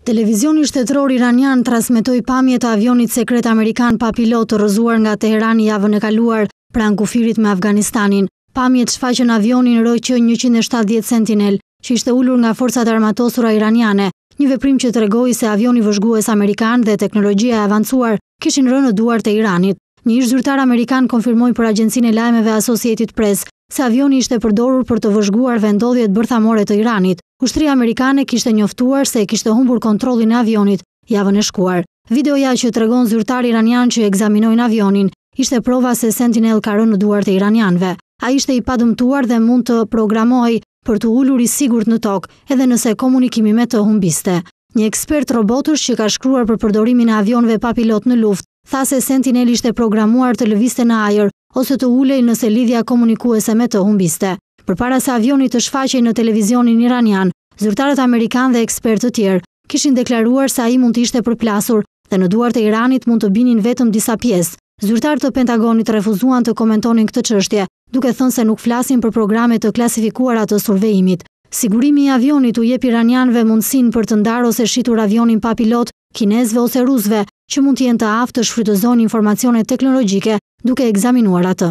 Televizioni shtetëror iranian transmetoi pamje të avionit sekret amerikan pa pilot të rrëzuar nga Teherani javën e kaluar pranë kufirit me Afganistanin. Pamjet shfaqën avionin RQ 170 Sentinel, që ishte ulur nga Forcat e Armatosura iraniane, një veprim që tregoi se avioni vëzhgues amerikan dhe teknologjia e avancuar kishin rënë në duart e Iranit. Një ish-zyrtar amerikan konfirmoi për agjencinë e lajmeve Associated Press se avioni ishte përdorur për të vëzhguar vendndodhjet bërthamore të Iranit. Ushtria amerikane kishte njoftuar se e kishte humbur kontrollin e avionit javën e shkuar. Videoja që tregon zyrtarë iranianë që ekzaminojnë avionin, ishte prova se Sentinel ka rënë në duart e iranianëve. Ai ishte i padëmtuar dhe mund të programohej për t'u ulur i sigurt në tokë, edhe nëse komunikimi me të humbiste. Një ekspert robotësh që ka shkruar për përdorimin e avionëve pa pilot në luftë, tha se Sentinel ishte programuar të lëvizte në ajër ose të ulej nëse lidhja komunikuese me të humbiste. Përpara se avioni të shfaqej në televizionin iranian, zyrtarët amerikanë dhe ekspertë të tjerë kishin deklaruar se ai mund të ishte përplasur dhe në duart e Iranit mund të binin vetëm disa pjesë. Zyrtarë të Pentagonit refuzuan të komentonin këtë çështje, duke thënë se nuk flasin për programe të klasifikuara të survejimit. Sigurimi i avionit u jep iranianëve mundësinë për të ndarë ose shitur avionin pa pilot kinezëve ose rusëve, që mund të jenë të aftë të shfrytëzojnë informacione teknologjike duke ekzaminuar atë.